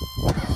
you